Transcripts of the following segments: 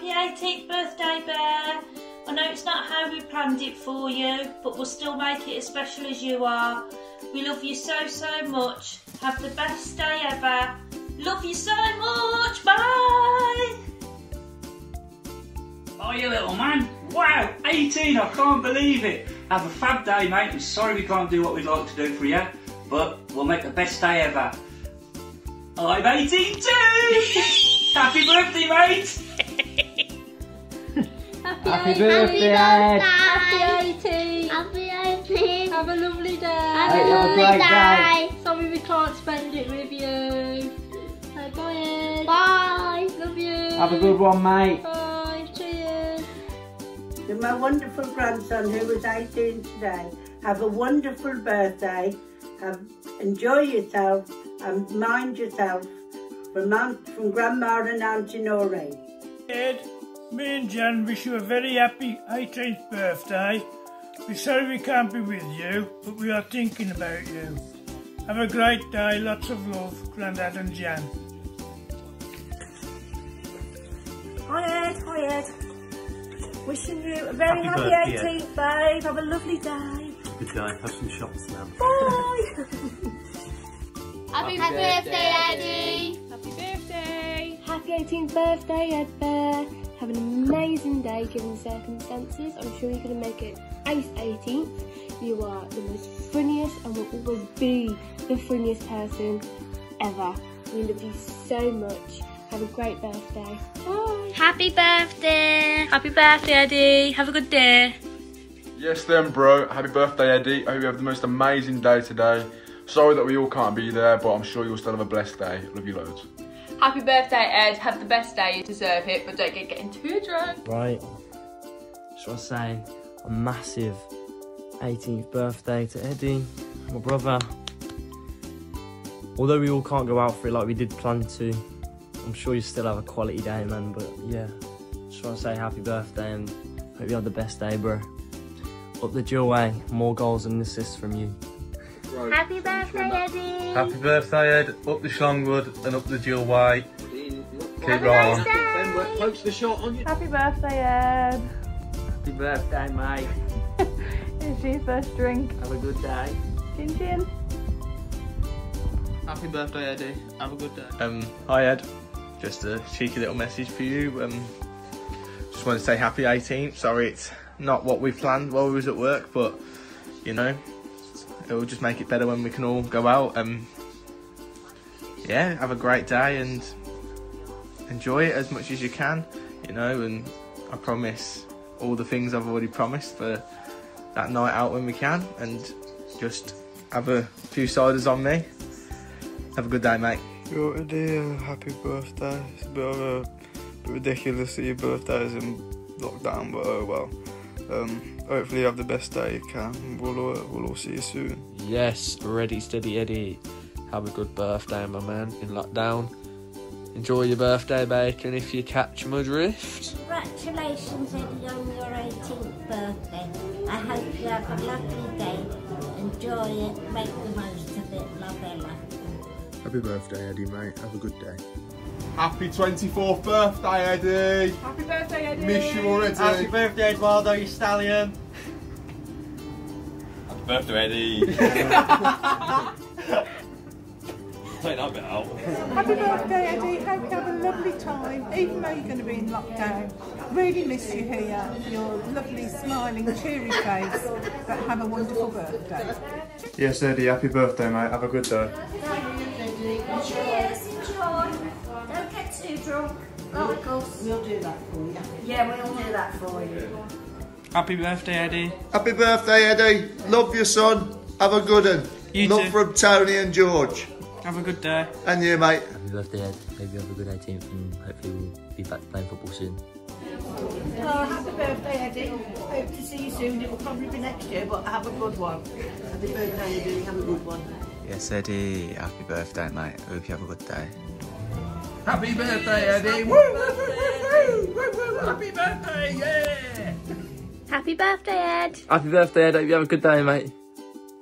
Happy 18th birthday, Bear. I know it's not how we planned it for you, but we'll still make it as special as you are. We love you so, so much. Have the best day ever. Love you so much. Bye. Oh, you little man. Wow, 18, I can't believe it. Have a fab day, mate. I'm sorry we can't do what we'd like to do for you, but we'll make the best day ever. I'm 18 too! Happy birthday, mate! Happy birthday, Ed. Happy 18. Happy 18. Have a lovely day. Have a lovely great day. Sorry we can't spend it with you. Say bye, Ed. Bye. Love you. Have a good one, mate. Bye. Cheers. To my wonderful grandson who was 18 today, have a wonderful birthday. Have, enjoy yourself and mind yourself from, Aunt, from Grandma and Auntie Noreen. Ed, me and Jan wish you a very happy 18th birthday. We're sorry we can't be with you, but we are thinking about you. Have a great day, lots of love, Grandad and Jan. Hi Ed, hi Ed. Wishing you a very Happy happy, birthday, 18th, babe. Have a lovely day. Good day. Have some shots now. Bye. Happy, birthday, Eddie. Happy birthday. Happy 18th birthday, Ed Bear. Have an amazing day given the circumstances. I'm sure you're going to make it ace 18th. You are the most funniest and will always be the funniest person ever. We love you so much. Have a great birthday. Bye. Happy birthday. Happy birthday, Eddie. Have a good day. Yes then bro, happy birthday Eddie. I hope you have the most amazing day today. Sorry that we all can't be there, but I'm sure you'll still have a blessed day. Love you loads. Happy birthday, Ed. Have the best day. You deserve it, but don't get getting too drunk. Right. Just want to say a massive 18th birthday to Eddie, my brother. Although we all can't go out for it like we did plan to, I'm sure you still have a quality day, man. But yeah, just want to say happy birthday and hope you have the best day, bro. Up the Jill way, more goals and assists from you. Happy birthday, Eddie. Happy birthday, Ed. Up the Schlongwood and up the Jill Way. Keep Happy rolling. birthday. Poach the shot on you. Happy birthday, Ed. Happy birthday, mate. Here's your first drink. Have a good day. Chin chin. Happy birthday, Eddie. Have a good day. Um, hi Ed. Just a cheeky little message for you. Um, just want to say happy 18th. Sorry, it's not what we planned while we was at work, but you know, it will just make it better when we can all go out. and yeah, have a great day and enjoy it as much as you can. You know, and I promise all the things I've already promised for that night out when we can, and just have a few ciders on me. Have a good day, mate. Happy birthday. It's a bit of a bit ridiculous that your birthday is in lockdown, but oh well. Um, hopefully you have the best day you can. We'll, uh, we'll all see you soon. Yes, ready, steady, Eddie. Have a good birthday, my man, in lockdown. Enjoy your birthday, Bacon, if you catch my drift. Congratulations, Eddie, on your 18th birthday. I hope you have a lovely day. Enjoy it. Make the most of it. Love Ella. Happy birthday, Eddie, mate. Have a good day. Happy 24th birthday, Eddie. Happy birthday, Eddie. Miss you already. Happy birthday, Eduardo, you stallion. Happy birthday, Eddie. Take that bit out. Happy birthday, Eddie. Hope you have a lovely time, even though you're going to be in lockdown. Really miss you here, your lovely, smiling, cheery face. But have a wonderful birthday. Yes, Eddie, happy birthday, mate. Have a good day. Cheers, enjoy. Don't get too drunk. Like us. We'll do that for you. Yeah, we'll do that for you. Happy birthday, Eddie. Happy birthday, Eddie. Love your son. Have a good one. You Love too. from Tony and George. Have a good day. And you, mate. Happy birthday, Ed. Hope you have a good 18th and hopefully we'll be back playing football soon. Oh, happy birthday, Eddie. Hope to see you soon. It will probably be next year, but have a good one. Happy birthday, Eddie. Have a good one. Yes, Eddie. Happy birthday, mate. Hope you have a good day. Happy birthday, Eddie. Woo, woo, woo, woo, woo, woo. Happy birthday, yeah. Happy birthday, Ed. Happy birthday, Ed. Hope you have a good day, mate.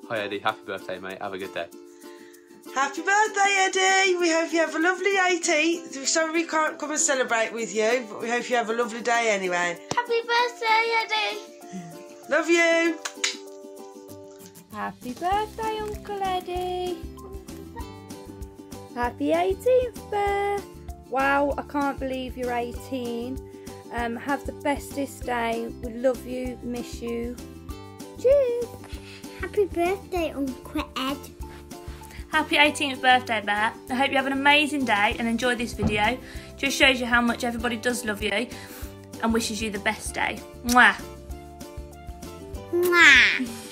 Hi, Eddie. Happy birthday, mate. Have a good day. Happy birthday, Eddie. We hope you have a lovely 18th. We're sorry we can't come and celebrate with you, but we hope you have a lovely day anyway. Happy birthday, Eddie. Love you. Happy birthday, Uncle Eddie. Happy 18th, Bear. Wow, I can't believe you're 18. Um, have the bestest day. We love you, miss you. Cheers. Happy birthday, Uncle Ed. Happy 18th birthday, Bear. I hope you have an amazing day and enjoy this video. Just shows you how much everybody does love you and wishes you the best day. Mwah. Mwah.